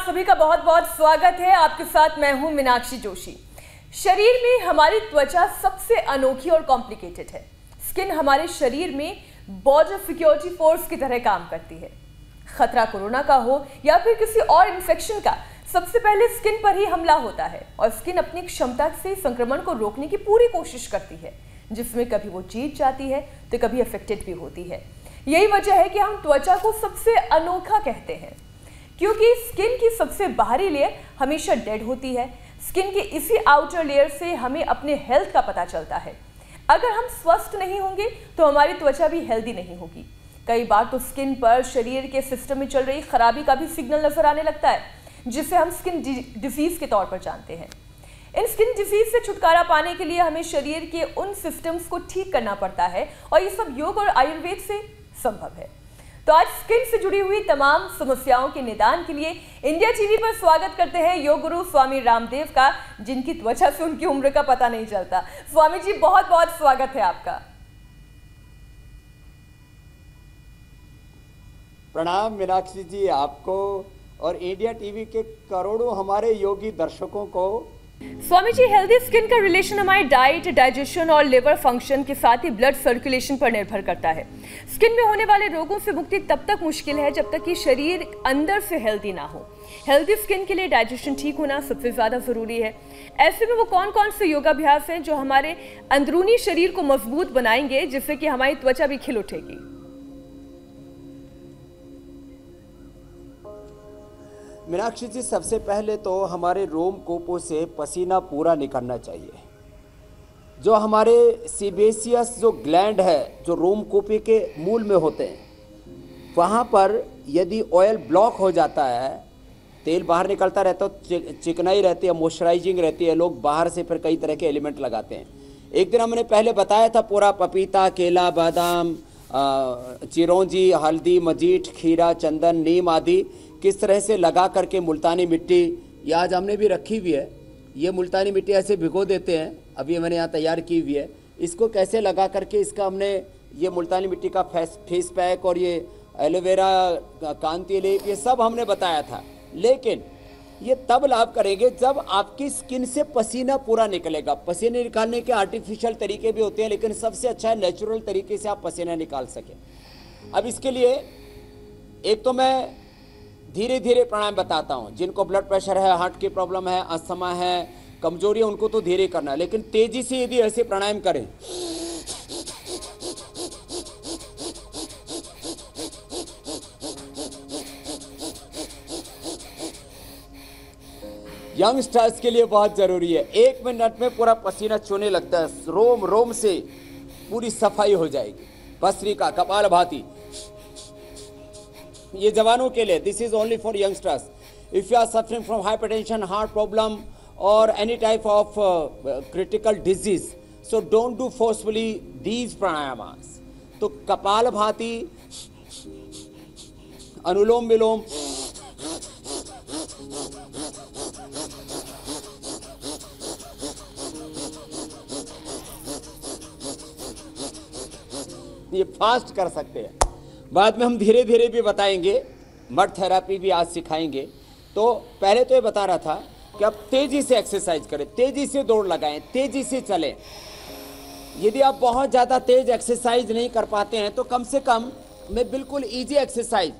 आप सभी का बहुत बहुत स्वागत है। आपके साथ मैं हूँ मीनाक्षी जोशी। शरीर में हमारी त्वचा सबसे अनोखी और कॉम्प्लिकेटेड है। स्किन हमारे शरीर में बॉर्डर सिक्योरिटी फोर्स की तरह काम करती है। खतरा कोरोना का हो या फिर किसी और इन्फेक्शन का, सबसे पहले स्किन पर ही हमला होता है और स्किन अपनी क्षमता से संक्रमण को रोकने की पूरी कोशिश करती है, जिसमें कभी वो जीत जाती है तो कभी अफेक्टेड भी होती है। यही वजह है कि हम त्वचा को सबसे अनोखा कहते हैं। क्योंकि स्किन की सबसे बाहरी लेयर हमेशा डेड होती है। स्किन के इसी आउटर लेयर से हमें अपने हेल्थ का पता चलता है। अगर हम स्वस्थ नहीं होंगे तो हमारी त्वचा भी हेल्दी नहीं होगी। कई बार तो स्किन पर शरीर के सिस्टम में चल रही खराबी का भी सिग्नल नज़र आने लगता है, जिसे हम स्किन डिज़ीज़ के तौर पर जानते हैं। इन स्किन डिज़ीज़ से छुटकारा पाने के लिए हमें शरीर के उन सिस्टम्स को ठीक करना पड़ता है और ये सब योग और आयुर्वेद से संभव है। तो आज स्किन से जुड़ी हुई तमाम समस्याओं के निदान के लिए इंडिया टीवी पर स्वागत करते हैं योग गुरु स्वामी रामदेव का, जिनकी त्वचा से उनकी उम्र का पता नहीं चलता। स्वामी जी बहुत बहुत स्वागत है आपका। प्रणाम, मीनाक्षी जी, आपको और इंडिया टीवी के करोड़ों हमारे योगी दर्शकों को स्वामी जी हेल्दी स्किन का रिलेशन हमारे डाइट डाइजेशन और लिवर फ़ंक्शन के साथ ही ब्लड सर्कुलेशन पर निर्भर करता है। स्किन में होने वाले रोगों से मुक्ति तब तक मुश्किल है जब तक कि शरीर अंदर से हेल्दी ना हो। हेल्दी स्किन के लिए डाइजेशन ठीक होना सबसे ज़्यादा ज़रूरी है। ऐसे में वो कौन कौन से योगाभ्यास हैं जो हमारे अंदरूनी शरीर को मज़बूत बनाएँगे, जिससे कि हमारी त्वचा भी खिल उठेगी? मीनाक्षी जी, सबसे पहले तो हमारे रोम कोपों से पसीना पूरा निकलना चाहिए। जो हमारे सीबेसियस जो ग्लैंड है, जो रोम कोपे के मूल में होते हैं, वहाँ पर यदि ऑयल ब्लॉक हो जाता है, तेल बाहर निकलता रहता है चिकनाई रहती है, मॉइस्चराइजिंग रहती है, लोग बाहर से फिर कई तरह के एलिमेंट लगाते हैं। एक दिन हमने पहले बताया था पूरा पपीता, केला, बादाम चिरौंजी, हल्दी, मजीठ, खीरा, चंदन, नीम आदि किस तरह से लगा करके मुल्तानी मिट्टी, ये आज हमने भी रखी हुई है। ये मुल्तानी मिट्टी ऐसे भिगो देते हैं, अभी मैंने यहाँ तैयार की हुई है। इसको कैसे लगा करके इसका हमने ये मुल्तानी मिट्टी का फेस फेस पैक और ये एलोवेरा कांति लेप, ये सब हमने बताया था। लेकिन ये तब लाभ करेंगे जब आपकी स्किन से पसीना पूरा निकलेगा। पसीने निकालने के आर्टिफिशियल तरीके भी होते हैं, लेकिन सबसे अच्छा है नेचुरल तरीके से आप पसीना निकाल सकें। अब इसके लिए एक तो मैं धीरे धीरे प्राणायाम बताता हूँ। जिनको ब्लड प्रेशर है हार्ट की प्रॉब्लम है अस्थमा है, कमज़ोरी है, उनको तो धीरे करना है। लेकिन तेज़ी से यदि ऐसे प्राणायाम करें यंगस्टर्स के लिए बहुत ज़रूरी है। एक मिनट में पूरा पसीना चूने लगता है। रोम रोम से पूरी सफ़ाई हो जाएगी। बसरी का कपाल भाती ये जवानों के लिए this is only for youngsters if you are suffering from hypertension heart problem और any type of critical disease so don't do forcefully these pranayamas तो कपाल भाती, अनुलोम विलोम, ये फास्ट कर सकते हैं। बाद में हम धीरे धीरे भी बताएँगे मड थेरापी भी आज सिखाएँगे। तो पहले तो ये बता रहा था कि आप तेज़ी से एक्सरसाइज करें, तेज़ी से दौड़ लगाएँ, तेज़ी से चलें। यदि आप बहुत ज़्यादा तेज एक्सरसाइज नहीं कर पाते हैं तो कम से कम मैं बिल्कुल ईजी एक्सरसाइज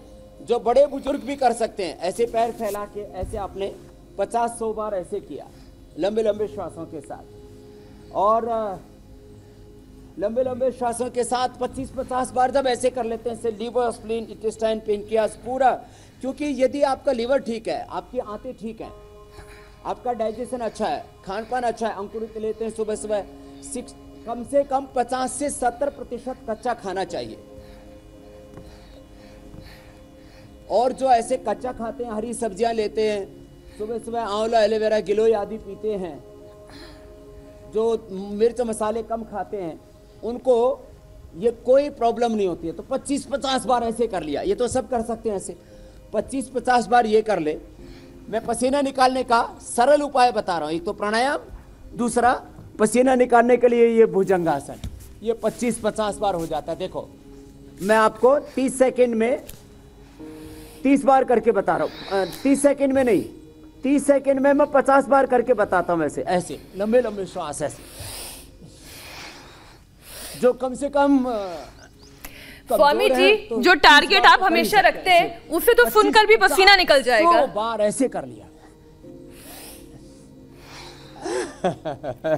जो बड़े बुज़ुर्ग भी कर सकते हैं, ऐसे पैर फैला के, ऐसे आपने पचास सौ बार ऐसे किया लंबे लंबे श्वासों के साथ। और लंबे लंबे श्वासों के साथ 25-50 बार जब ऐसे कर लेते हैं लीवर स्प्लीन इंटेस्टाइन पेनकियास पूरा। क्योंकि यदि आपका लीवर ठीक है, आपकी आंतें ठीक हैं, आपका डाइजेशन अच्छा है खान पान अच्छा है अंकुरित लेते हैं सुबह सुबह सिक्स कम से कम 50 से 70 प्रतिशत कच्चा खाना चाहिए। और जो ऐसे कच्चा खाते हैं, हरी सब्ज़ियाँ लेते हैं, सुबह सुबह आंवला, एलोवेरा, गिलोय आदि पीते हैं, जो मिर्च मसाले कम खाते हैं उनको ये कोई प्रॉब्लम नहीं होती है। तो 25-50 बार ऐसे कर लिया। ये तो सब कर सकते हैं ऐसे। 25-50 बार ये कर ले। मैं पसीना निकालने का सरल उपाय बता रहा हूँ। एक तो प्राणायाम, दूसरा पसीना निकालने के लिए ये भुजंगासन। ये 25-50 बार हो जाता है। देखो, मैं आपको 30 सेकंड में, तीस बार करके बता रहा हूँ। तीस सेकंड में नहीं, तीस सेकंड में मैं पचास बार करके बताता हूँ ऐसे ऐसे लंबे लंबे श्वास ऐसे। जो कम से कम स्वामी जी तो जो टारगेट आप हमेशा रखते हैं। उससे तो सुनकर भी पसीना निकल जाएगा। बार ऐसे कर लिया।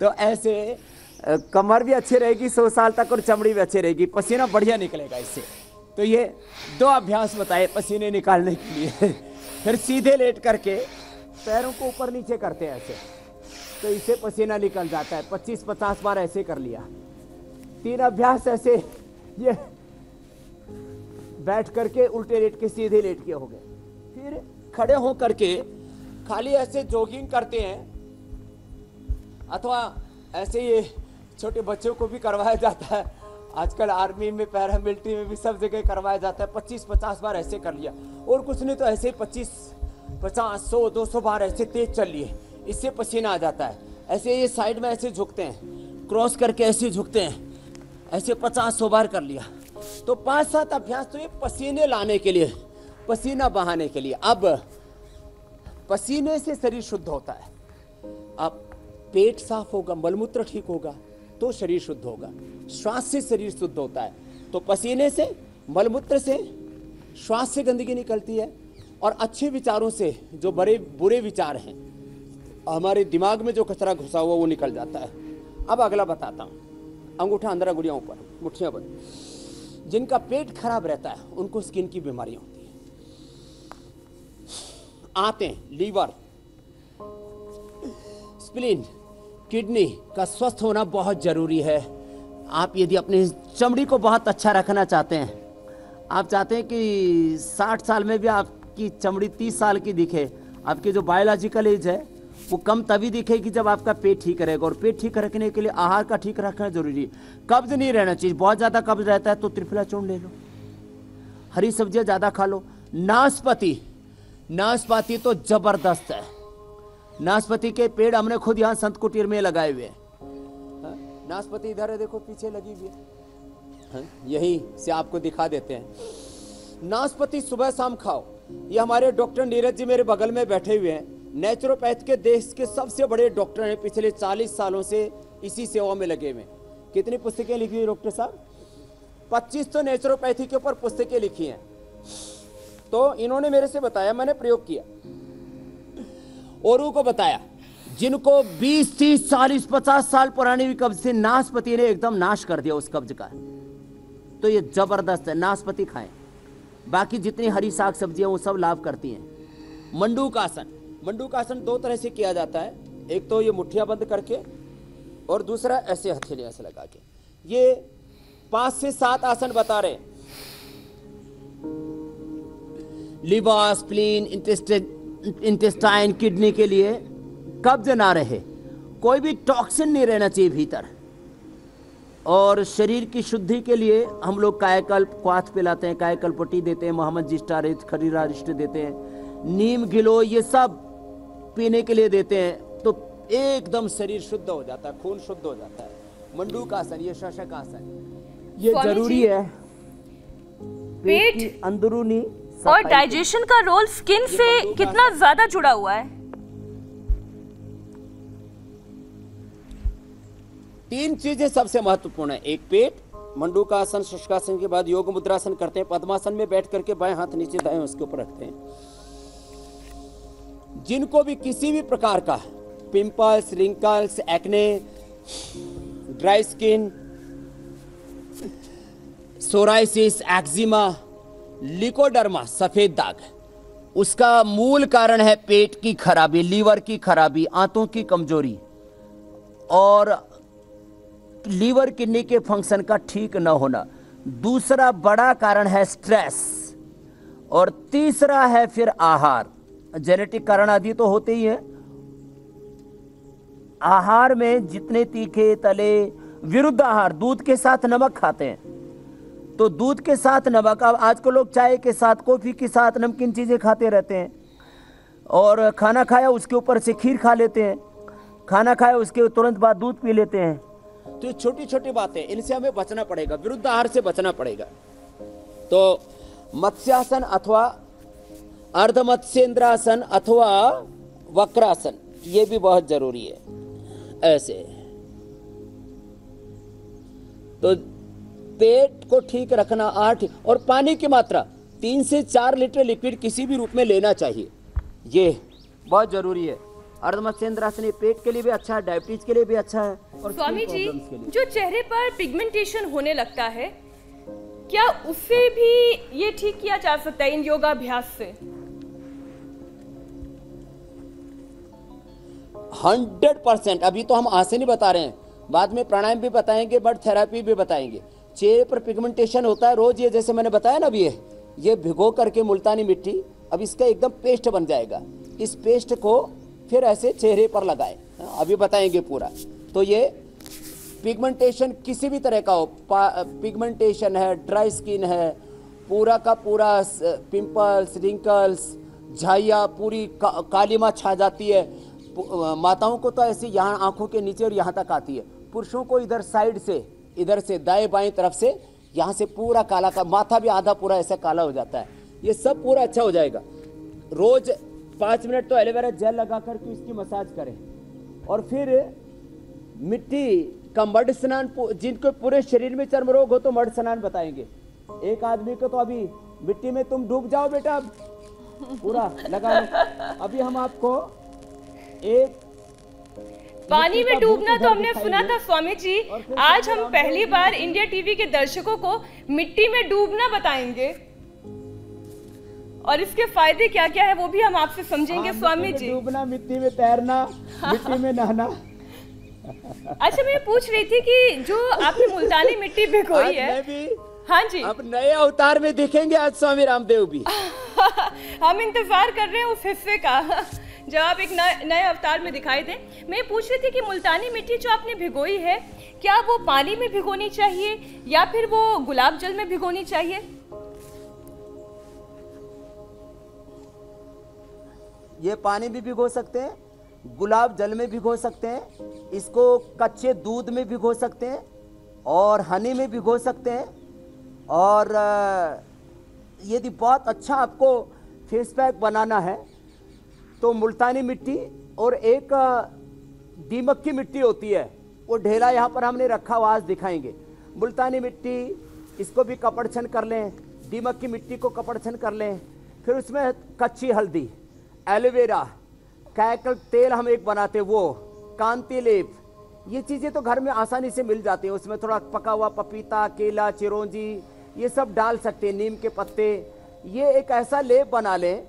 तो ऐसे कमर भी अच्छी रहेगी सौ साल तक और चमड़ी भी अच्छी रहेगी पसीना बढ़िया निकलेगा इससे। तो ये दो अभ्यास बताए पसीने निकालने के लिए। फिर सीधे लेट करके पैरों को ऊपर नीचे करते हैं ऐसे। तो इससे पसीना निकल जाता है पच्चीस पचास बार ऐसे कर लिया। तीन अभ्यास ऐसे ये बैठ करके उल्टे लेट के सीधे लेट के हो गए। फिर खड़े हो करके खाली ऐसे जॉगिंग करते हैं, अथवा ऐसे ये छोटे बच्चों को भी करवाया जाता है। आजकल आर्मी में पैरा मिलिट्री में भी सब जगह करवाया जाता है। पच्चीस पचास बार ऐसे कर लिया। और कुछ नहीं तो ऐसे ही पच्चीस पचास सौ, दो सौ बार ऐसे तेज चल लिए। इससे पसीना आ जाता है। ऐसे ये साइड में ऐसे झुकते हैं। क्रॉस करके ऐसे झुकते हैं। ऐसे पचास सौ बार कर लिया। तो पाँच सात अभ्यास तो ये पसीने लाने के लिए, पसीना बहाने के लिए। अब पसीने से शरीर शुद्ध होता है। अब पेट साफ़ होगा, मलमूत्र ठीक होगा तो शरीर शुद्ध होगा। श्वास से शरीर शुद्ध होता है। तो पसीने से, मलमूत्र से श्वास से गंदगी निकलती है और अच्छे विचारों से जो बड़े बुरे विचार हैं, हमारे दिमाग में जो कचरा घुसा हुआ, वो निकल जाता है। अब अगला बताता हूँ। अंगूठा अंदर, अंगुलियाँ ऊपर मुठ्ठियाँ बंद। जिनका पेट खराब रहता है, उनको स्किन की बीमारियाँ होती है। आते, लीवर, स्प्लिन, किडनी का स्वस्थ होना बहुत ज़रूरी है। आप यदि अपनी चमड़ी को बहुत अच्छा रखना चाहते हैं, आप चाहते हैं कि 60 साल में भी आपकी चमड़ी 30 साल की दिखे, आपकी जो बायोलॉजिकल एज है वो कम तभी दिखेगी जब आपका पेट ठीक रहेगा। और पेट ठीक रखने के लिए आहार का ठीक रखना ज़रूरी है। कब्ज नहीं रहना चाहिए। बहुत ज़्यादा कब्ज रहता है तो त्रिफला चूर्ण ले लो। हरी सब्ज़ियाँ ज़्यादा खा लो। नाशपाती। नाशपाती तो ज़बरदस्त है। नाशपाती के पेड़ हमने खुद यहाँ संत कुटीर में लगाए हुए हैं। हाँ? नाशपाती इधर है, देखो, पीछे लगी हुई है। हाँ? यही से आपको दिखा देते हैं। नाशपाती सुबह शाम खाओ। ये हमारे डॉक्टर नीरज जी मेरे बगल में बैठे हुए हैं। नेचुरोपैथ के देश के सबसे बड़े डॉक्टर हैं, पिछले 40 सालों से इसी सेवा में लगे हुए। कितनी पुस्तकें लिखी हुई डॉक्टर साहब? 25 तो नेचुरोपैथी के ऊपर पुस्तकें लिखी हैं। तो इन्होंने मेरे से बताया, मैंने प्रयोग किया। औरों को बताया, जिनको 20 30 40 50 साल पुरानी भी कब्ज से नाशपति ने एकदम नाश कर दिया उस कब्ज का। तो ये ज़बरदस्त है, नाशपति खाएँ। बाकी जितनी हरी साग सब्ज़ियाँ, वो सब लाभ करती हैं। मंडूक आसन। मंडूक आसन दो तरह से किया जाता है। एक तो ये मुठ्ठियाँ बंद करके और दूसरा ऐसे हथेली ऐसे लगा के। ये पाँच से सात आसन बता रहे लिवर स्प्लीन इंटेस्टाइन, किडनी के लिए कब्ज ना रहे। कोई भी टॉक्सिन नहीं रहना चाहिए भीतर। और शरीर की शुद्धि के लिए हम लोग कायाकल्प, क्वाथ पिलाते हैं, कायाकल्प पट्टी देते हैं, मोहम्मद जिस्टारित खरीरा रिष्ट देते हैं, नीम गिलो ये सब पीने के लिए देते हैं तो एकदम शरीर शुद्ध हो जाता है खून शुद्ध हो जाता है। मंडूक आसन ये शशक आसन। ये ज़रूरी है। पेट की अंदरूनी और। डाइजेशन का रोल स्किन से कितना ज़्यादा जुड़ा हुआ है? तीन चीज़ें सबसे महत्वपूर्ण है। एक पेट मंडूकासन शुष्कासन के बाद योग मुद्रासन करते हैं पद्मासन में बैठ करके बाएँ हाथ नीचे दाएँ उसके ऊपर रखते हैं। जिनको भी किसी भी प्रकार का pimples, wrinkles, acne, dry skin, psoriasis, eczema, leucoderma, सफ़ेद दाग, उसका मूल कारण है पेट की खराबी, लीवर की खराबी, आंतों की कमज़ोरी और लीवर किडनी के फ़ंक्शन का ठीक न होना। दूसरा बड़ा कारण है स्ट्रेस और तीसरा है फिर आहार। जेनेटिक कारण आदि तो होते ही हैं। आहार में जितने तीखे, तले, विरुद्ध आहार, दूध के साथ नमक खाते हैं। तो दूध के साथ नमक, अब आज को लोग चाय के साथ, कॉफ़ी के साथ नमकीन चीज़ें खाते रहते हैं। और खाना खाया, उसके ऊपर से खीर खा लेते हैं। खाना खाया, उसके तुरंत बाद दूध पी लेते हैं। तो ये छोटी छोटी बातें, इनसे हमें बचना पड़ेगा, विरुद्ध आहार से बचना पड़ेगा। तो मत्स्यासन अथवा अर्धमत्स्येंद्रासन अथवा वक्रासन ये भी बहुत ज़रूरी है। ऐसे। तो पेट को ठीक रखना आठ और पानी की मात्रा तीन से चार लीटर लिक्विड किसी भी रूप में लेना चाहिए। ये बहुत ज़रूरी है। अर्धमत्स्येंद्रासन पेट के लिए भी अच्छा है डायबिटीज़ के लिए भी अच्छा है और स्वामी जी। जो चेहरे पर पिगमेंटेशन होने लगता है क्या उससे भी ये ठीक किया जा सकता है इन योगाभ्यास से? Hundred percent. अभी तो हम आसन बता रहे हैं। बाद में प्राणायाम भी बताएँगे बट थेरापी भी बताएँगे। चेहरे पर पिगमेंटेशन होता है रोज ये जैसे मैंने बताया ना अभी ये ये भिगो करके मुल्तानी मिट्टी अब इसका एकदम पेस्ट बन जाएगा। इस पेस्ट को फिर ऐसे चेहरे पर लगाए। हाँ, अभी बताएँगे पूरा। तो ये पिगमेंटेशन किसी भी तरह का हो पिगमेंटेशन है ड्राई स्किन है पूरा का पूरा पिंपल्स रिंकल्स झाइया पूरी का, काली माँ छा जाती है। माताओं को तो ऐसे यहाँ आँखों के नीचे और यहाँ तक आती है। पुरुषों को इधर साइड से, इधर से, दाएँ बाएँ तरफ़ से, यहाँ से पूरा काला का, माथा भी आधा पूरा ऐसा काला हो जाता है। ये सब पूरा अच्छा हो जाएगा। रोज पाँच मिनट तो एलोवेरा जेल लगा करके इसकी मसाज करें। और फिर मिट्टी का मड स्नान जिनको पूरे शरीर में चर्म रोग हो तो मड स्नान बताएँगे। एक आदमी को तो अभी मिट्टी में तुम डूब जाओ बेटा। पूरा, लगा लो। अभी हम आपको एक पानी में डूबना तो हमने सुना था स्वामी जी। आज हम पहली बार इंडिया टीवी के दर्शकों को मिट्टी में डूबना बताएँगे। और इसके फ़ायदे क्या क्या है वो भी हम आपसे समझेंगे हाँ, स्वामी जी। डूबना मिट्टी में तैरना मिट्टी में नहाना। अच्छा मैं पूछ रही थी कि जो आपने मुल्तानी मिट्टी भिगोई है हाँ जी। अब नए अवतार में दिखेंगे आज स्वामी रामदेव भी। हम इंतज़ार कर रहे हैं उस हिस्से का। जब आप एक नए अवतार में दिखाई दें, मैं पूछ रही थी कि मुल्तानी मिट्टी जो आपने भिगोई है, क्या वो पानी में भिगोनी चाहिए या फिर वो गुलाब जल में भिगोनी चाहिए? ये पानी भी भिगो सकते हैं, गुलाब जल में भिगो सकते हैं, इसको कच्चे दूध में भिगो सकते हैं और हनी में भिगो सकते हैं। और यदि बहुत अच्छा आपको फेस पैक बनाना है तो मुल्तानी मिट्टी और एक दीमक की मिट्टी होती है, वो ढेला यहाँ पर हमने रखा हुआ आज दिखाएँगे। मुल्तानी मिट्टी, इसको भी कपड़ छन कर लें, दीमक की मिट्टी को कपड़ छन कर लें, फिर उसमें कच्ची हल्दी, एलोवेरा, कैकल तेल हम एक बनाते वो, कांति लेप, ये चीज़ें तो घर में आसानी से मिल जाती हैं, उसमें थोड़ा पका हुआ पपीता, केला, चिरौंजी, ये सब डाल सकते हैं, नीम के पत्ते, ये एक ऐसा लेप बना लें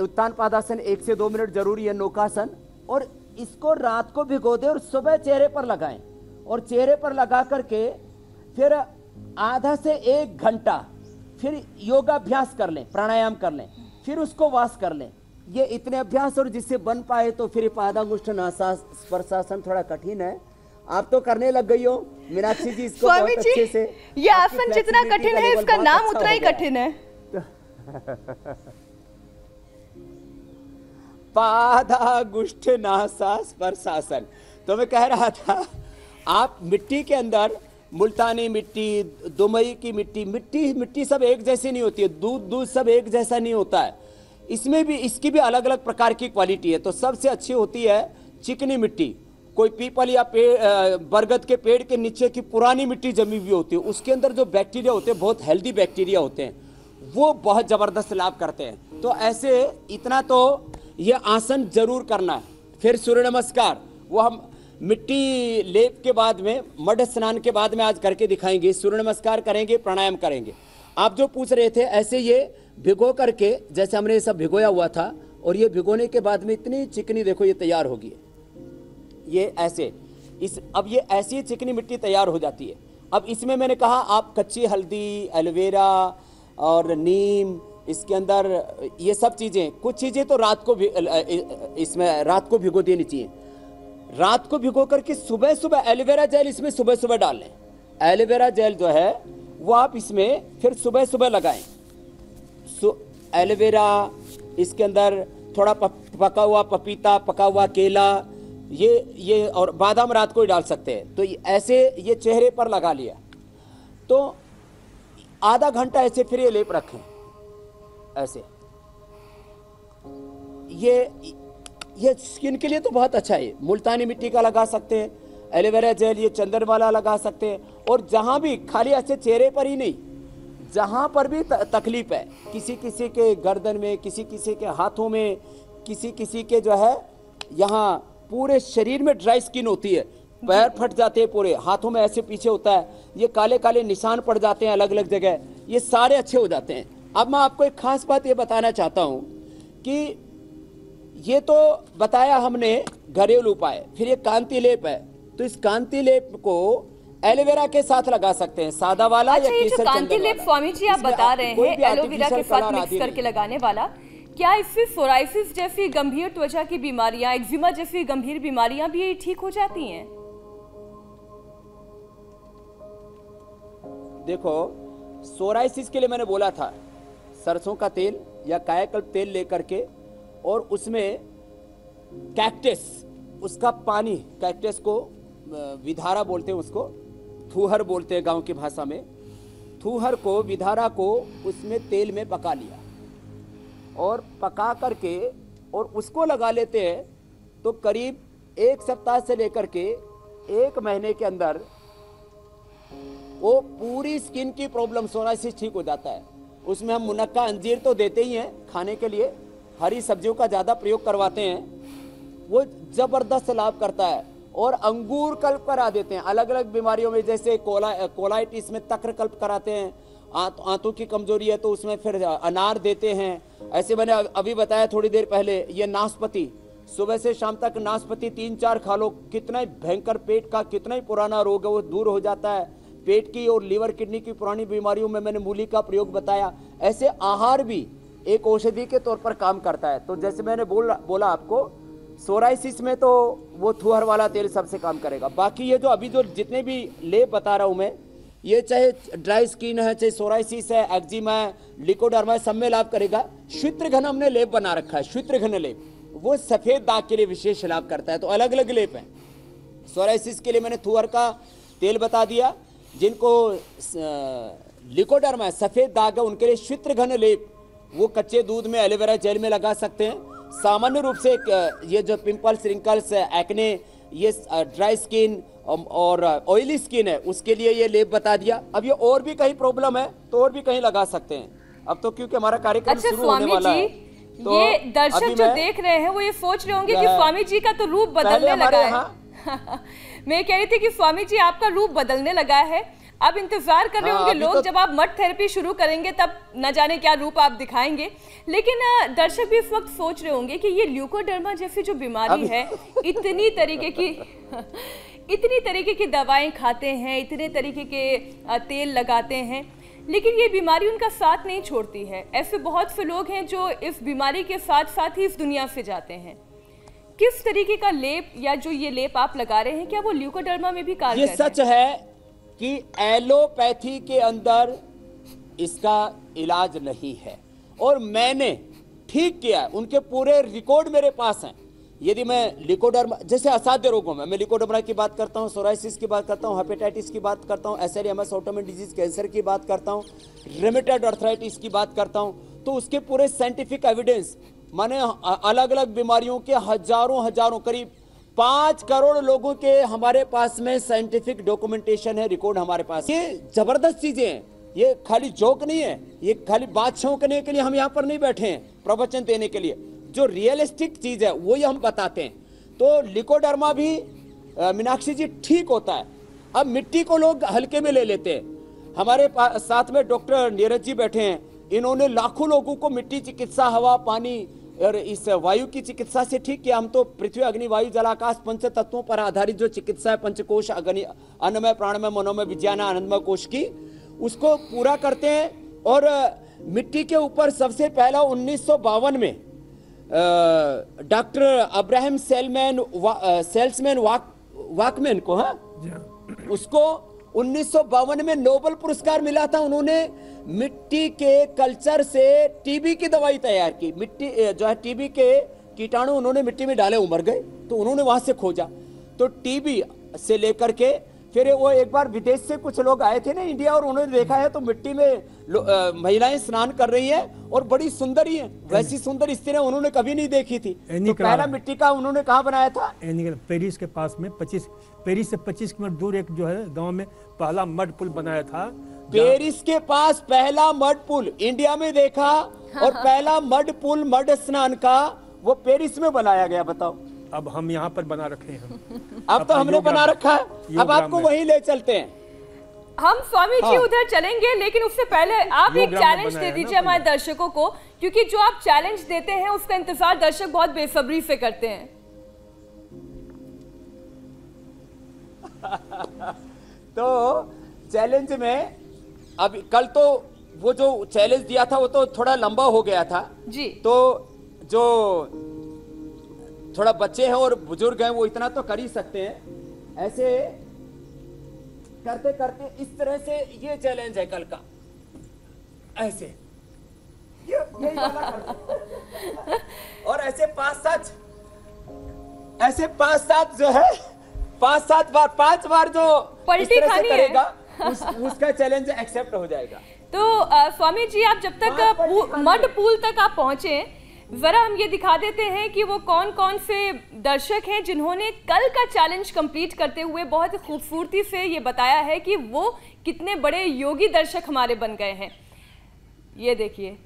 उत्तान पादासन एक से दो मिनट ज़रूरी है नौकासन और इसको रात को भिगो दें और सुबह चेहरे पर लगाएँ। और चेहरे पर लगा करके फिर आधा से एक घंटा फिर योगाभ्यास कर लें प्राणायाम कर लें फिर उसको वास कर लें। ये इतने अभ्यास और जिससे बन पाए तो फिर पादांगुष्ठ नासा स्पर्शासन थोड़ा कठिन है। आप तो करने लग गई हो। मीनाक्षी जी इसको बहुत जी अच्छे से ये आसन जितना कठिन है इसका नाम अच्छा उतना ही। कठिन है। पादागुष्ठ नासा स्पर्शासन। तो मैं कह रहा था, आप मिट्टी के अंदर, मुल्तानी मिट्टी, दुमई की मिट्टी मिट्टी मिट्टी सब एक जैसी नहीं होती है दूध दूध सब एक जैसा नहीं होता है। इसमें भी, इसकी भी अलग अलग प्रकार की क्वालिटी है। तो सबसे अच्छी होती है चिकनी मिट्टी। कोई पीपल या पेड़ बरगद के पेड़ के नीचे की पुरानी मिट्टी जमी हुई होती है। उसके अंदर जो बैक्टीरिया होते हैं, बहुत हेल्दी बैक्टीरिया होते हैं, वो बहुत ज़बरदस्त लाभ करते हैं। तो ऐसे, इतना तो ये आसन ज़रूर करना है। फिर सूर्य नमस्कार, वो हम मिट्टी लेप के बाद में मड स्नान के बाद में आज करके दिखाएँगे। सूर्य नमस्कार करेंगे, प्राणायाम करेंगे। आप जो पूछ रहे थे, ऐसे ये भिगो करके, जैसे हमने ये सब भिगोया हुआ था, और ये भिगोने के बाद में इतनी चिकनी देखो, ये तैयार होगी। ये ऐसे, इस, अब ये ऐसी चिकनी मिट्टी तैयार हो जाती है। अब इसमें मैंने कहा, आप कच्ची हल्दी, एलोवेरा और नीम इसके अंदर ये सब चीज़ें कुछ चीज़ें तो रात को भी इसमें रात को भिगो देनी चाहिए। रात को भिगो करके सुबह सुबह एलोवेरा जेल इसमें सुबह सुबह डाल लें। एलोवेरा जेल जो है वो आप इसमें फिर सुबह सुबह लगाएँ। एलोवेरा इसके अंदर थोड़ा पक, हुआ पपीता पका हुआ केला ये ये और बादाम रात को ही डाल सकते हैं। तो ऐसे ये चेहरे पर लगा लिया। तो आधा घंटा ऐसे फिर ये लेप रखें। ऐसे। ये ये स्किन के लिए तो बहुत अच्छा है। मुल्तानी मिट्टी का लगा सकते हैं, एलोवेरा जेल, ये चंदन वाला लगा सकते हैं, और जहाँ भी, खाली ऐसे चेहरे पर ही नहीं, जहाँ पर भी तकलीफ़ है किसी किसी के गर्दन में किसी किसी के हाथों में किसी किसी के जो है, यहाँ पूरे शरीर में ड्राई स्किन होती है, पैर फट जाते हैं पूरे, हाथों में ऐसे पीछे होता है, ये काले काले निशान पड़ जाते हैं अलग अलग जगह, ये सारे अच्छे हो जाते हैं। अब मैं आपको एक खास बात ये बताना चाहता हूँ कि ये तो बताया हमने घरेलू उपाय फिर ये कांति लेप है। तो इस कांति लेप को एलोवेरा के साथ लगा सकते हैं सादा वाला अच्छा, या केसर कांति लेप स्वामी जी आप बता रहे हैं एलोवेरा के साथ मिक्स करके लगाने वाला। क्या इससे सोराइसिस जैसी गंभीर त्वचा की बीमारियाँ एक्जिमा जैसी गंभीर बीमारियाँ भी ठीक हो जाती हैं? देखो सोराइसिस के लिए मैंने बोला था सरसों का तेल या कायाकल्प तेल लेकर के और उसमें कैक्टस उसका पानी कैक्टस को विधारा बोलते हैं उसको, थूहर बोलते हैं गाँव की भाषा में, थूहर को, विधारा को उसमें तेल में पका लिया। और पका करके और उसको लगा लेते हैं तो करीब एक सप्ताह से लेकर के एक महीने के अंदर वो पूरी स्किन की प्रॉब्लम सोराइसिस ठीक हो जाता है। उसमें हम मुनक्का अंजीर तो देते ही हैं खाने के लिए, हरी सब्जियों का ज़्यादा प्रयोग करवाते हैं। वो ज़बरदस्त लाभ करता है और अंगूर कल्प करा देते हैं। अलग अलग बीमारियों में जैसे कोला, कोलाइटिस में तक्र कल्प कराते हैं। आंत, आंतों की कमज़ोरी है तो उसमें फिर अनार देते हैं। ऐसे मैंने अभी बताया थोड़ी देर पहले, ये नाशपति। सुबह से शाम तक नाशपति तीन चार खा लो। कितना भयंकर पेट का कितना ही पुराना रोग है, वो दूर हो जाता है। पेट की और लीवर किडनी की पुरानी बीमारियों में मैंने मूली का प्रयोग बताया। ऐसे आहार भी एक औषधि के तौर पर काम करता है। तो जैसे मैंने बोल बोला आपको सोराइसिस में तो वो थुहर वाला तेल सबसे काम करेगा। बाकी ये जो अभी जो जितने भी लेप बता रहा हूँ मैं, ये चाहे ड्राई स्किन है, चाहे सोराइसिस है, एक्जिमा है, लिकोडर्मा सब में लाभ करेगा। श्वित्र घन हमने लेप बना रखा है श्वित्र घन लेप। वो सफ़ेद दाग के लिए विशेष लाभ करता है। तो अलग अलग लेप है। सोराइसिस के लिए मैंने थुअर का तेल बता दिया। जिनको लिकोडर्मा सफ़ेद दाग है उनके लिए श्वित्र घन लेप वो कच्चे दूध में एलोवेरा जेल में लगा सकते हैं। सामान्य रूप से ये जो पिंपल्स रिंकल्स एक्ने ये ड्राई स्किन और ऑयली स्किन है उसके लिए ये लेप बता दिया। अब ये और भी कहीं प्रॉब्लम है तो और भी कहीं लगा सकते हैं। अब तो क्योंकि हमारा कार्यक्रम अच्छा, शुरू होने वाला है तो ये दर्शक जो देख रहे हैं वो ये सोच रहे होंगे कि स्वामी जी का तो रूप बदलने लगा है। मैं कह रही थी कि स्वामी जी आपका रूप बदलने लगा है। अब इंतज़ार कर रहे हाँ, होंगे लोग तो... जब आप मठ थेरेपी शुरू करेंगे तब न जाने क्या रूप आप दिखाएँगे। लेकिन दर्शक भी इस वक्त सोच रहे होंगे कि ये ल्यूकोडर्मा जैसी जो बीमारी है इतनी तरीके की इतनी तरीके की दवाएँ खाते हैं इतने तरीके के तेल लगाते हैं। लेकिन ये बीमारी उनका साथ नहीं छोड़ती है। ऐसे बहुत से लोग हैं जो इस बीमारी के साथ साथ ही इस दुनिया से जाते हैं। किस तरीके का लेप या जो ये लेप आप लगा रहे हैं क्या वो ल्यूकोडर्मा में भी कार्य ये सच है कि एलोपैथी के अंदर इसका इलाज नहीं है। और मैंने ठीक किया उनके पूरे रिकॉर्ड मेरे पास हैं। यदि मैं लिकोडर्मा जैसे असाध्य रोगों में मैं लिकोडर्मा की बात करता हूँ सोराइसिस की बात करता हूँ हेपेटाइटिस की बात करता हूँ S L M S autoimmune disease cancer की बात करता हूँ रेमेटेड अर्थराइटिस की बात करता हूँ तो उसके पूरे साइंटिफिक एविडेंस माने अलग अलग बीमारियों के हज़ारों हज़ारों, करीब पाँच करोड़ लोगों के हमारे पास में साइंटिफिक डॉक्यूमेंटेशन है रिकॉर्ड हमारे पास। ये ज़बरदस्त चीज़ें हैं। ये खाली जोक नहीं है। ये खाली बात छौकने के लिए हम यहाँ पर नहीं बैठे हैं, प्रवचन देने के लिए। जो रियलिस्टिक चीज़ है, वो ही हम बताते हैं। तो लिकोडर्मा भी मीनाक्षी जी ठीक होता है। अब मिट्टी को लोग हल्के में ले लेते हैं। हमारे साथ में डॉक्टर नीरज जी बैठे हैं। इन्होंने लाखों लोगों को मिट्टी चिकित्सा, हवा, पानी और इस वायु की चिकित्सा से ठीक किया। हम तो पृथ्वी अग्नि वायु जलाकाश पंच तत्वों पर आधारित जो चिकित्सा है पंचकोश अग्नि अन्नमय प्राणमय मनोमय विज्ञान आनंदमय कोश की उसको पूरा करते हैं। और मिट्टी के ऊपर सबसे पहला उन्नीस सौ बावन में डॉक्टर अब्राहम सेलमैन वा, सेल्समैन वाक वाकमैन को हाँ, हाँ। उसको उन्नीस सौ बावन में नोबल पुरस्कार मिला था उन्होंने। मिट्टी के कल्चर से टीबी की दवाई तैयार की। मिट्टी जो है टीबी के कीटाणु उन्होंने मिट्टी में डाले, उमर गए तो उन्होंने वहाँ से खोजा। तो टीबी से लेकर के फिर वो एक बार विदेश से कुछ लोग आए थे ना इंडिया और उन्होंने देखा है तो मिट्टी में महिलाएँ स्नान कर रही हैं और बड़ी सुंदर ही है। वैसी सुंदर स्त्री उन्होंने कभी नहीं देखी थी। तो पहला मिट्टी का उन्होंने कहा बनाया था? पेरिस के पास में 25 पेरिस से 25 किलोमीटर दूर एक जो है गाँव में पहला मड पुल बनाया था। पेरिस के पास पहला मड पुल इंडिया में देखा और पहला मड पुल मड स्नान का वो पेरिस में बनाया गया बताओ। अब हम यहाँ पर बना रखे हैं। अब तो हमने बना रखा है। अब आपको। वहीं ले चलते हैं। हम स्वामी जी हाँ। उधर चलेंगे लेकिन उससे पहले आप एक चैलेंज दे दीजिए हमारे दर्शकों को क्योंकि जो आप चैलेंज देते हैं उसका इंतज़ार दर्शक बहुत बेसब्री से करते हैं। तो चैलेंज में अब कल तो वो जो चैलेंज दिया था वो तो थोड़ा लंबा हो गया था। जी। तो जो थोड़ा बच्चे हैं और बुज़ुर्ग हैं वो इतना तो कर ही सकते हैं। ऐसे करते करते इस तरह से ये चैलेंज है कल का। ऐसे। ये करते। और ऐसे पाँच सात ऐसे पाँच सात जो है पाँच सात बार पाँच बार जो इस पलटी तरह से खानी है। करेगा उस, उसका चैलेंज एक्सेप्ट हो जाएगा। तो स्वामी जी आप जब तक पर मड पूल तक आप पहुँचे जरा हम ये दिखा देते हैं कि वो कौन कौन से दर्शक हैं जिन्होंने कल का चैलेंज कंप्लीट करते हुए बहुत ही खूबसूरती से ये बताया है कि वो कितने बड़े योगी दर्शक हमारे बन गए हैं। ये देखिए।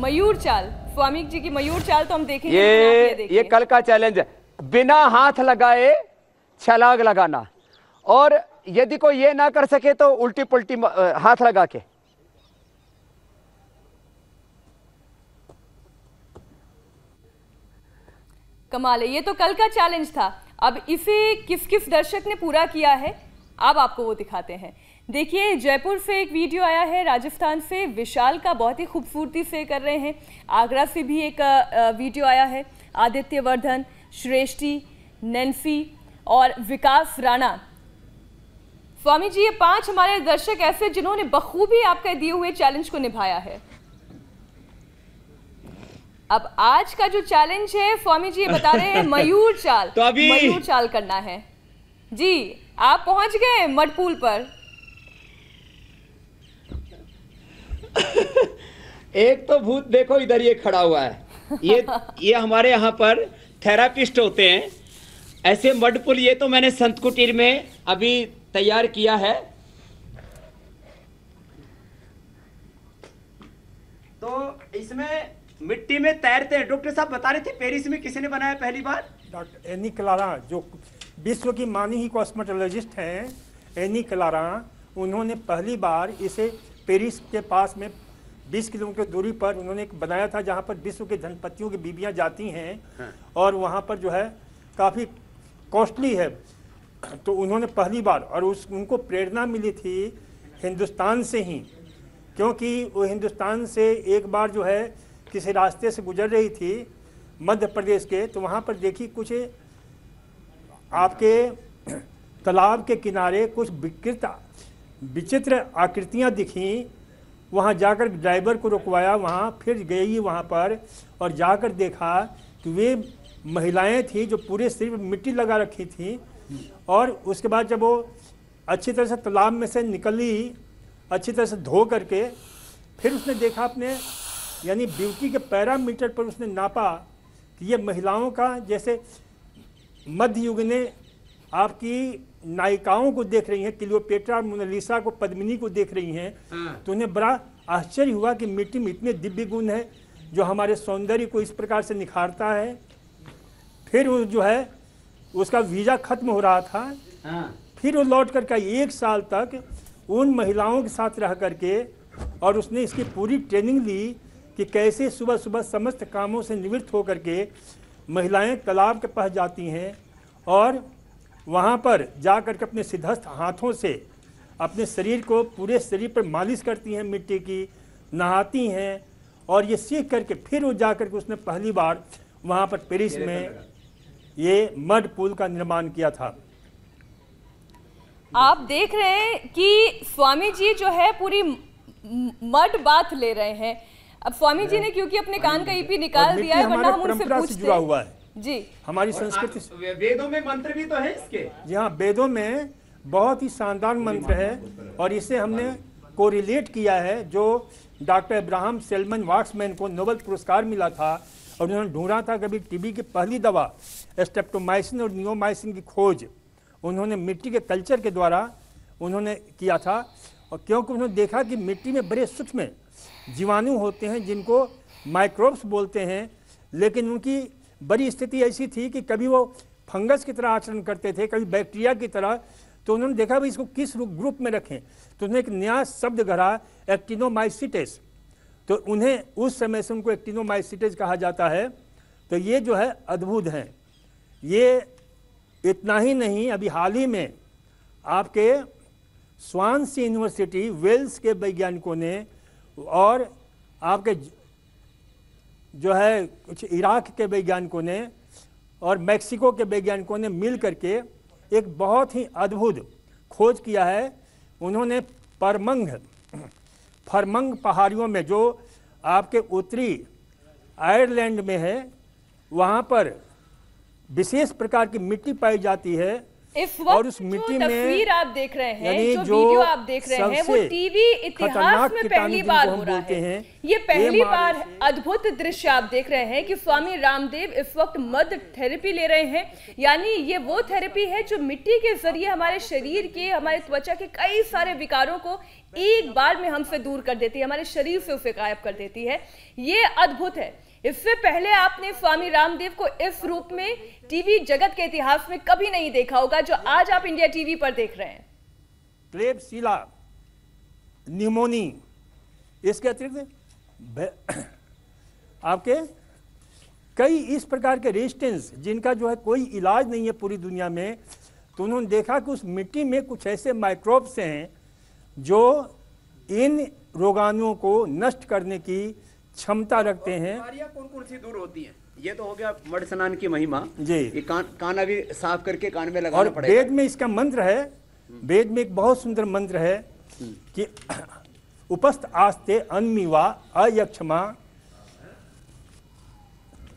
मयूर चाल। स्वामी जी की मयूर चाल तो हम देखेंगे आप ये ये कल का चैलेंज है। बिना हाथ लगाए छलांग लगाना। और यदि कोई ये ना कर सके तो उल्टी पुल्टी हाथ लगा के। कमाल है ये तो कल का चैलेंज था। अब इसे किस किस दर्शक ने पूरा किया है, अब आपको वो दिखाते हैं। देखिए, जयपुर से एक वीडियो आया है, राजस्थान से विशाल का बहुत ही खूबसूरती से कर रहे हैं। आगरा से भी एक वीडियो आया है आदित्य वर्धन श्रेष्ठी, नैन्सी और विकास राणा। स्वामी जी, ये पाँच हमारे दर्शक ऐसे जिन्होंने बखूबी आपके दिए हुए चैलेंज को निभाया है। अब आज का जो चैलेंज है स्वामी जी ये बता रहे हैं मयूर चाल। तो अभी- मयूर चाल करना है। जी आप पहुँच गए मडपूल पर। एक तो भूत देखो इधर ये खड़ा हुआ है। ये ये हमारे यहाँ पर थेरापिस्ट होते हैं। ऐसे मड पुल ये तो मैंने संत कुटीर में अभी तैयार किया है। तो इसमें मिट्टी में तैरते हैं। डॉक्टर साहब बता रहे थे पेरिस में किसी ने बनाया पहली बार? डॉक्टर एनी क्लारा जो विश्व की मानी ही कॉस्मेटोलॉजिस्ट हैं एनी क्लारा उन्होंने पहली बार इसे पेरिस के पास में 20 किलोमीटर दूरी पर उन्होंने एक बनाया था जहाँ पर विश्व के धनपतियों की बीबियाँ जाती हैं। और वहाँ पर जो है काफ़ी कॉस्टली है। तो उन्होंने पहली बार और उस उनको प्रेरणा मिली थी हिंदुस्तान से ही क्योंकि वो हिंदुस्तान से एक बार जो है किसी रास्ते से गुजर रही थी मध्य प्रदेश के तो वहाँ पर देखी कुछ आपके तालाब के किनारे कुछ विकृत, विचित्र आकृतियाँ दिखी। वहाँ जाकर ड्राइवर को रुकवाया, वहाँ फिर गई वहाँ पर और जाकर देखा कि वे महिलाएँ थी जो पूरे शरीर में मिट्टी लगा रखी थी और उसके बाद जब वो अच्छी तरह से तालाब में से निकली, अच्छी तरह से धो करके, फिर उसने देखा अपने यानी ब्यूटी के पैरामीटर पर उसने नापा कि ये महिलाओं का जैसे मध्य युग ने आपकी नायिकाओं को देख रही हैं क्लियोपेट्रा मोनालिसा को पद्मिनी को देख रही हैं तो उन्हें बड़ा आश्चर्य हुआ कि मिट्टी में इतने दिव्य गुण है जो हमारे सौंदर्य को इस प्रकार से निखारता है। फिर वो जो है उसका वीज़ा खत्म हो रहा था। फिर वो लौट कर का एक साल तक उन महिलाओं के साथ रह करके और उसने इसकी पूरी ट्रेनिंग ली कि कैसे सुबह सुबह समस्त कामों से निवृत्त होकर के महिलाएँ तालाब के पास जाती हैं और वहाँ पर जा कर के अपने सिद्धस्थ हाथों से अपने शरीर को पूरे शरीर पर मालिश करती हैं मिट्टी की नहाती हैं और ये सीख करके फिर वो जा कर के उसने पहली बार वहाँ पर पेरिस में ये मड पुल का निर्माण किया था। आप देख रहे हैं कि स्वामी जी जो है पूरी मड बात ले रहे हैं। अब स्वामी जी ने क्योंकि अपने कान का ईपी निकाल दिया है वरना हम उनसे पूछते जुड़ा हुआ है। जी। हमारी संस्कृति वेदों में मंत्र भी तो है इसके। जी हाँ वेदों में बहुत ही शानदार मंत्र है और इसे हमने को रिलेट किया है जो डॉक्टर इब्राहम सेलमन वाक्समैन को नोबेल पुरस्कार मिला था और उन्होंने ढूंढा था कभी टीबी की पहली दवा स्टेप्टोमाइसिन और नियोमाइसिन की खोज उन्होंने मिट्टी के कल्चर के द्वारा उन्होंने किया था। और क्योंकि उन्होंने देखा कि मिट्टी में बड़े सूक्ष्म जीवाणु होते हैं जिनको माइक्रोब्स बोलते हैं, लेकिन उनकी बड़ी स्थिति ऐसी थी कि कभी वो फंगस की तरह आचरण करते थे, कभी बैक्टीरिया की तरह तो उन्होंने देखा भाई इसको किस ग्रुप में रखें। तो उन्होंने एक नया शब्द गढ़ा एक्टिनोमाइसिटेस तो उन्हें उस समय से उनको एक्टिनोमाइसिटेस कहा जाता है। तो ये जो है अद्भुत हैं। ये इतना ही नहीं, अभी हाल ही में आपके स्वानसी यूनिवर्सिटी वेल्स के वैज्ञानिकों ने और आपके जो है, कुछ इराक के वैज्ञानिकों ने और मैक्सिको के वैज्ञानिकों ने मिल करके एक बहुत ही अद्भुत खोज किया है। उन्होंने परमंग, फरमंग पहाड़ियों में जो आपके उत्तरी आयरलैंड में है, वहाँ पर विशेष प्रकार की मिट्टी पाई जाती है। इस वक्त और उस मिट्टी में तस्वीर आप देख रहे हैं जो, जो वीडियो आप देख रहे हैं वो टीवी इतिहास में पहली बार हो रहा है। ये ये पहली बार अद्भुत दृश्य आप देख रहे हैं कि स्वामी रामदेव इस वक्त मद थेरेपी ले रहे हैं। यानी ये वो थेरेपी है जो मिट्टी के ज़रिए हमारे शरीर के हमारे त्वचा के कई सारे विकारों को एक बार में हमसे दूर कर देती है हमारे शरीर से उसे गायब कर देती है। ये अद्भुत है। इससे पहले आपने स्वामी रामदेव को इस रूप में टीवी जगत के इतिहास में कभी नहीं देखा होगा, जो आज आप इंडिया टीवी पर देख रहे हैं। क्लेबसीला न्यूमोनी इसके अतिरिक्त आपके कई इस प्रकार के रेजिस्टेंस जिनका जो है कोई इलाज नहीं है पूरी दुनिया में तो उन्होंने देखा कि उस मिट्टी में कुछ ऐसे माइक्रोब्स हैं, जो इन रोगाणुओं को नष्ट करने की क्षमता रखते हैं। कौन कौन सी दूर होती हैं? ये तो हो गया मड स्नान की महिमा। जी। ये कान कान अभी साफ़ करके कान में और लगाना पड़ेगा। वेद में इसका मंत्र है वेद में एक बहुत सुंदर मंत्र है कि उपस्थ आस्ते अनमिवा अयक्षमा।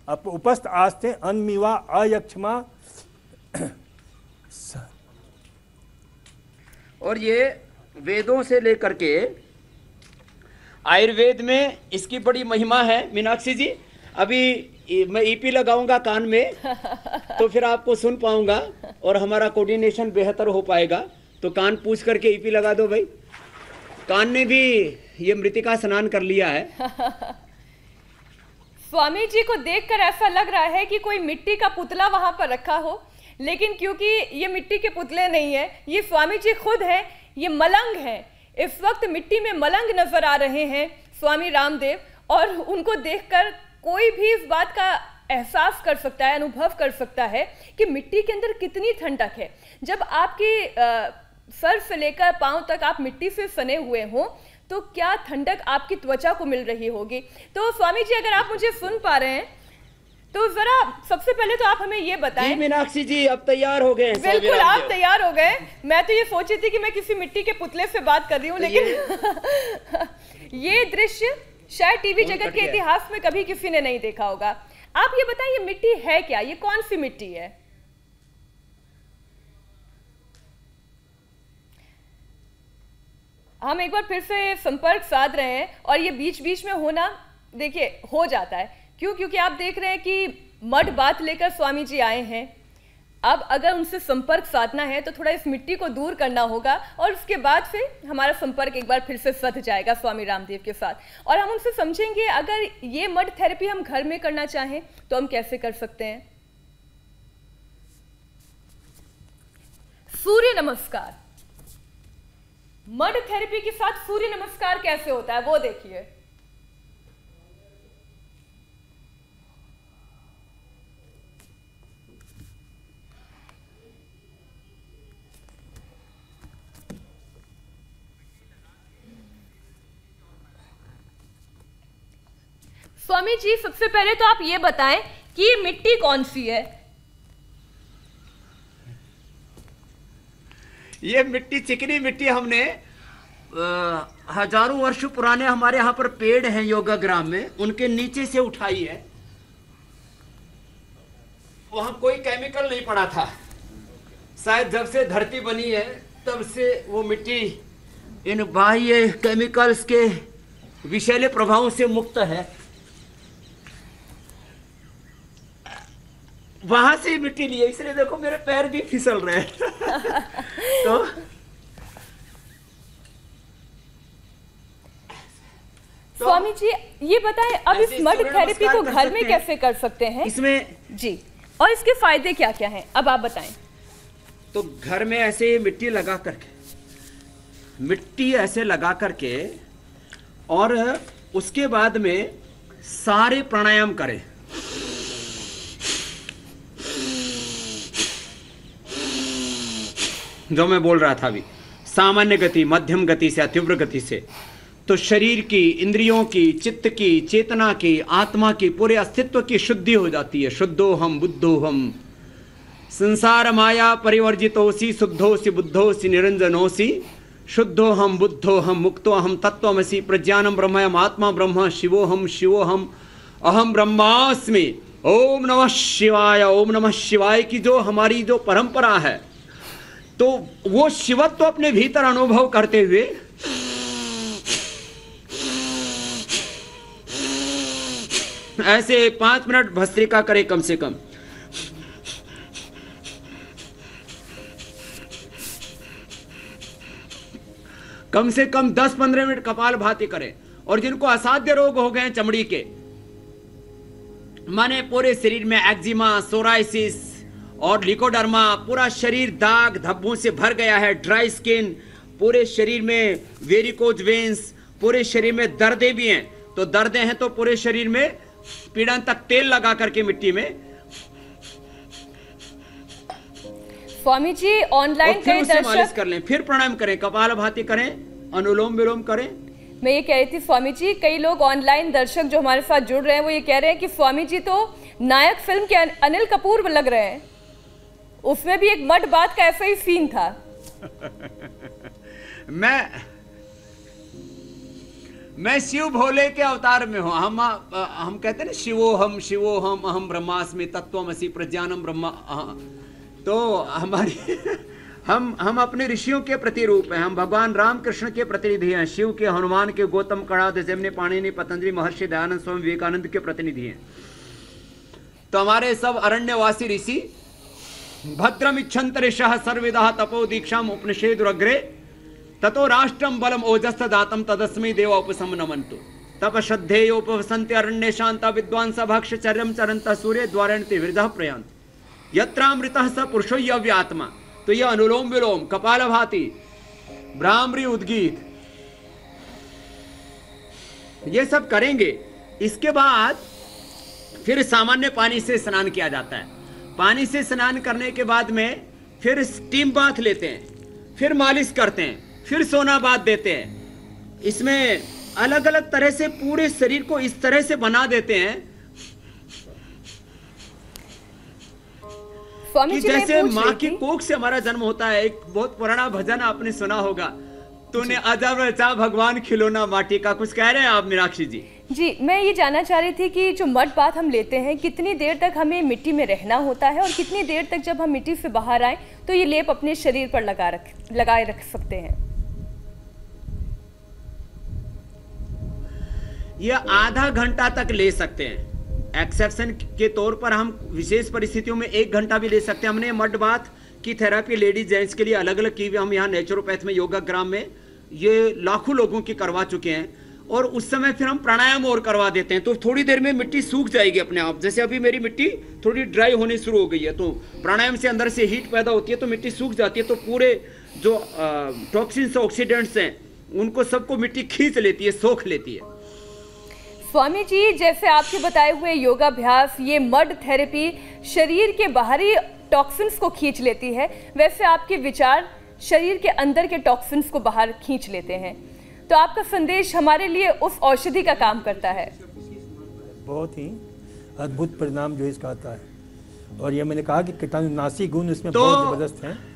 अप उपस्थ आस्ते अनमिवा अयक्षमा। और ये वेदों से लेकर के आयुर्वेद में इसकी बड़ी महिमा है, मीनाक्षी जी। अभी मैं ईपी लगाऊँगा कान में तो फिर आपको सुन पाऊँगा और हमारा कोऑर्डिनेशन बेहतर हो पाएगा। तो कान पूछ करके ईपी लगा दो भाई। कान ने भी ये मृतिका स्नान कर लिया है। स्वामी जी को देखकर ऐसा लग रहा है कि कोई मिट्टी का पुतला वहाँ पर रखा हो, लेकिन क्योंकि ये मिट्टी के पुतले नहीं है, ये स्वामी जी खुद है, ये मलंग है। इस वक्त मिट्टी में मलंग नज़र आ रहे हैं, स्वामी रामदेव, और उनको देखकर कोई भी इस बात का एहसास कर सकता है, अनुभव कर सकता है कि मिट्टी के अंदर कितनी ठंडक है। जब आपके सर से लेकर पाँव तक आप मिट्टी से सने हुए हों तो क्या ठंडक आपकी त्वचा को मिल रही होगी? तो स्वामी जी, अगर आप मुझे सुन पा रहे हैं तो जरा सबसे पहले तो आप हमें ये बताएँ। मीनाक्षी जी अब तैयार हो गए हैं बिल्कुल आप तैयार हो गए। मैं तो ये सोची थी कि मैं किसी मिट्टी के पुतले से बात कर रही हूँ तो लेकिन ये दृश्य शायद टीवी जगत के इतिहास में कभी किसी ने नहीं देखा होगा। आप ये बताएँ ये मिट्टी है क्या? ये कौन सी मिट्टी है? हम एक बार फिर से संपर्क साध रहे हैं और ये बीच बीच में होना देखिए हो जाता है। क्यों? क्योंकि आप देख रहे हैं कि मठ बात लेकर स्वामी जी आए हैं। अब अगर उनसे संपर्क साधना है तो थोड़ा इस मिट्टी को दूर करना होगा और उसके बाद से हमारा संपर्क एक बार फिर से सध जाएगा स्वामी रामदेव के साथ। और हम उनसे समझेंगे, अगर ये मठ थेरेपी हम घर में करना चाहें तो हम कैसे कर सकते हैं? सूर्य नमस्कार। मड थेरेपी के साथ सूर्य नमस्कार कैसे होता है, वो देखिए। स्वामी जी सबसे पहले तो आप ये बताएँ कि ये मिट्टी कौन सी है? ये मिट्टी चिकनी मिट्टी हमने अ, हज़ारों वर्ष पुराने हमारे यहाँ पर पेड़ हैं योगा ग्राम में। उनके नीचे से उठाई है। वहाँ कोई केमिकल नहीं पड़ा था। शायद जब से धरती बनी है तब से वो मिट्टी इन बाह्य केमिकल्स के विषैले प्रभावों से मुक्त है। वहाँ से ही मिट्टी ली है इसलिए देखो मेरे पैर भी फिसल रहे हैं। तो तो स्वामी जी ये बताएँ अब इस मड थेरेपी को घर में कैसे कर सकते हैं? इसमें जी और इसके फ़ायदे क्या क्या हैं? अब आप बताएँ। तो घर में ऐसे मिट्टी लगा करके मिट्टी ऐसे लगा करके और उसके बाद में सारे प्राणायाम करें। जो मैं बोल रहा था अभी, सामान्य गति, मध्यम गति से, तीव्र गति से तो शरीर की, इंद्रियों की, चित्त की, चेतना की, आत्मा की, पूरे अस्तित्व की शुद्धि हो जाती है। शुद्धो हम बुद्धो हम संसार माया परिवर्जितोसी, शुद्धोसी, बुद्धोसी, निरंजनोसी शुद्धो हम बुद्धो हम मुक्तो हम तत्वमसी प्रज्ञानम ब्रह्मयम, आत्मा ब्रह्म शिवो हम शिवो हम अहम ब्रह्मास्मि। ओम नमः शिवाय, ओम नमः शिवाय की जो हमारी जो परंपरा है तो वो शिवत्व अपने भीतर अनुभव करते हुए ऐसे पाँच मिनट भस्त्रिका करे कम से कम। कम से कम 10-15 मिनट कपाल भाती करें और जिनको असाध्य रोग हो गए चमड़ी के, माने पूरे शरीर में एक्जिमा सोराइसिस और लिकोडर्मा पूरा शरीर दाग धब्बों से भर गया है ड्राई स्किन पूरे शरीर में वेरिकोज वेंस पूरे शरीर में दर्दे भी हैं। तो दर्दे हैं तो पूरे शरीर में पीड़न तक तेल लगा करके मिट्टी में। स्वामी जी ऑनलाइन फिर कई उससे मालिश दर्शक कर लें फिर प्रणाम करें कपाल भाती करें अनुलोम विलोम करें। मैं ये कह रही थी स्वामी जी कई लोग ऑनलाइन दर्शक जो हमारे साथ जुड़ रहे हैं वो ये कह रहे हैं कि स्वामी जी तो नायक फ़िल्म के अनिल कपूर लग रहे हैं। उसमें भी एक मड बात का ऐसा ही सीन था। मैं मैं शिव भोले के अवतार में हूँ। हम हम कहते हैं ना शिवो हम शिवो हम अहम ब्रह्मास्मि तत्वमसि प्रज्ञानम ब्रह्मा तो हमारी, हम हम अपने ऋषियों के प्रतिरूप हैं। हम भगवान राम कृष्ण के प्रतिनिधि हैं, शिव के, हनुमान के, गौतम कड़ा जमने पाणिनि, पतंजलि, महर्षि दयानंद स्वामी विवेकानंद के प्रतिनिधि हैं। तो हमारे सब अरण्यवासी ऋषि भद्रमिच्छन्त ऋषः सर्विदः तपो दीक्षाम उपनिषेदुरग्रे ततो राष्ट्रम बलम ओजस्थ दातम तदस्मै देव उपसमनमन्तु तप श्रद्धेयोपवसन्ति अरण्ये शान्त विद्वांस भक्षचर्यम चरन्त सूर्य द्वारणति वृद्धः प्रयान्ति। यत्रामृतः स पुरुषो यव्यात्मा तो यह अनुलोम विलोम कपाल भाती भ्रामरी उद्गीत। ये सब करेंगे, इसके बाद फिर सामान्य पानी से स्नान किया जाता है। पानी से स्नान करने के बाद में फिर स्टीम बाथ लेते हैं फिर मालिश करते हैं फिर सोना बाथ देते हैं। इसमें अलग अलग तरह से पूरे शरीर को इस तरह से बना देते हैं कि जैसे माँ की कोख से हमारा जन्म होता है। एक बहुत पुराना भजन आपने सुना होगा। तूने अजब रचा भगवान खिलौना माटी का कुछ कह रहे हैं आप मीनाक्षी जी? जी मैं ये जानना चाह रही थी कि जो मड बाथ हम लेते हैं कितनी देर तक हमें मिट्टी में रहना होता है और कितनी देर तक जब हम मिट्टी से बाहर आए तो ये लेप अपने शरीर पर लगा रख लगाए रख सकते हैं। ये आधा घंटा तक ले सकते हैं। एक्सेप्शन के तौर पर हम विशेष परिस्थितियों में एक घंटा भी ले सकते हैं। हमने मड बाथ की थेरापी लेडीज़ जेंट्स के लिए अलग अलग की हुई हम यहाँ नेचुरोपैथ में योगा ग्राम में, ये लाखों लोगों की करवा चुके हैं। और उस समय फिर हम प्राणायाम और करवा देते हैं। तो थोड़ी देर में मिट्टी सूख जाएगी अपने आप। जैसे अभी मेरी मिट्टी थोड़ी ड्राई होनी शुरू हो गई है तो प्राणायाम से अंदर से हीट पैदा होती है तो मिट्टी सूख जाती है तो पूरे जो टॉक्सिन्स ऑक्सीडेंट्स हैं, उनको सबको मिट्टी खींच लेती है, सोख लेती है। स्वामी जी जैसे आपके बताए हुए योगाभ्यास, ये मड थेरेपी शरीर के बाहरी टॉक्सिन्स को खींच लेती है वैसे आपके विचार शरीर के अंदर के टॉक्सिन्स को बाहर खींच लेते हैं। तो आपका संदेश हमारे लिए उस औषधि का काम करता है। बहुत ही अद्भुत परिणाम जो इसका आता है। और ये मैंने कहा कि कीटाणुनाशी गुण इसमें तो- बहुत ज़बरदस्त हैं।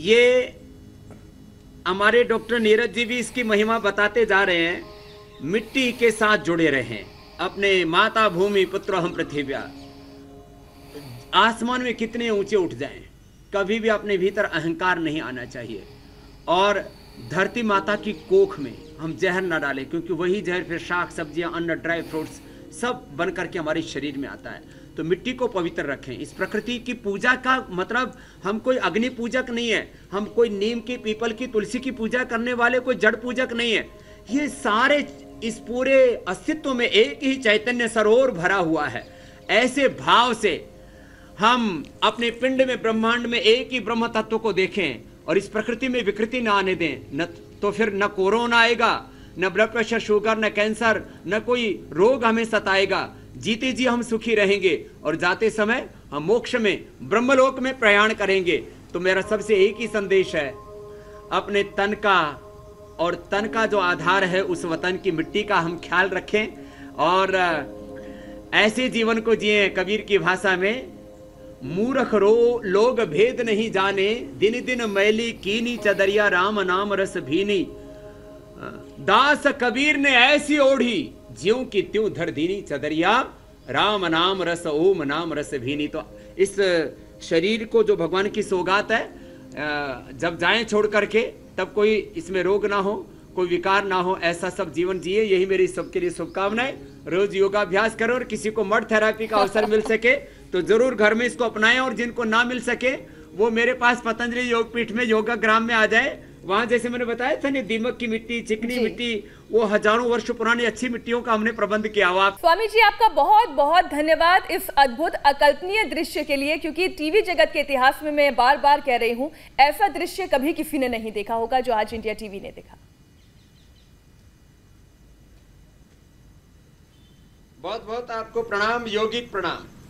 ये हमारे डॉक्टर नीरज जी भी इसकी महिमा बताते जा रहे हैं मिट्टी के साथ जुड़े रहें अपने माता भूमि पुत्र हम पृथ्व्या आसमान में कितने ऊँचे उठ जाएँ, कभी भी अपने भीतर अहंकार नहीं आना चाहिए। और धरती माता की कोख में हम जहर न डालें, क्योंकि वही जहर फिर शाक, सब्ज़ियाँ, अन्न, ड्राई फ्रूट्स सब बन करके हमारे शरीर में आता है। तो मिट्टी को पवित्र रखें। इस प्रकृति की पूजा का मतलब हम कोई अग्नि पूजक नहीं है, हम कोई नीम की, पीपल की, तुलसी की पूजा करने वाले कोई जड़ पूजक नहीं है। ये सारे इस पूरे अस्तित्व में एक ही चैतन्य सरोवर भरा हुआ है। ऐसे भाव से हम अपने पिंड में, ब्रह्मांड में एक ही ब्रह्म तत्व को देखें और इस प्रकृति में विकृति ना आने दें। न तो फिर न कोरोना आएगा, न ब्लड प्रेशर शुगर न कैंसर न कोई रोग हमें सताएगा। जीते जी हम सुखी रहेंगे और जाते समय हम मोक्ष में, ब्रह्मलोक में प्रयाण करेंगे। तो मेरा सबसे एक ही संदेश है, अपने तन का और तन का जो आधार है, उस वतन की मिट्टी का हम ख्याल रखें और ऐसे जीवन को जिए कबीर की भाषा में मूर्ख रो लोग भेद नहीं जाने दिन दिन मैली कीनी चदरिया राम नाम रस भीनी। दास कबीर ने ऐसी ओढ़ी, ज्यों की त्यों धर दीनी चदरिया, राम नाम रस, ओम नाम रस भीनी। तो इस शरीर को जो भगवान की सौगात है जब जाए छोड़ करके, तब कोई इसमें रोग ना हो, कोई विकार ना हो, ऐसा सब जीवन जिए, यही मेरी सबके लिए शुभकामनाएँ। रोज योगाभ्यास करो और किसी को मड थेरापी का अवसर मिल सके तो ज़रूर घर में इसको अपनाएँ और जिनको ना मिल सके वो मेरे पास पतंजलि योग पीठ में योगा ग्राम में आ जाए। वहाँ जैसे मैंने बताया था नहीं दीमक की मिट्टी चिकनी मिट्टी वो हज़ारों वर्ष पुरानी अच्छी मिट्टियों का हमने प्रबंध किया हुआ। स्वामी जी आपका बहुत बहुत धन्यवाद इस अद्भुत अकल्पनीय दृश्य के लिए क्योंकि टीवी जगत के इतिहास में मैं बार बार कह रही हूँ ऐसा दृश्य कभी किसी ने नहीं देखा होगा जो आज इंडिया टीवी ने देखा। बहुत बहुत आपको प्रणाम योगिक प्रणाम।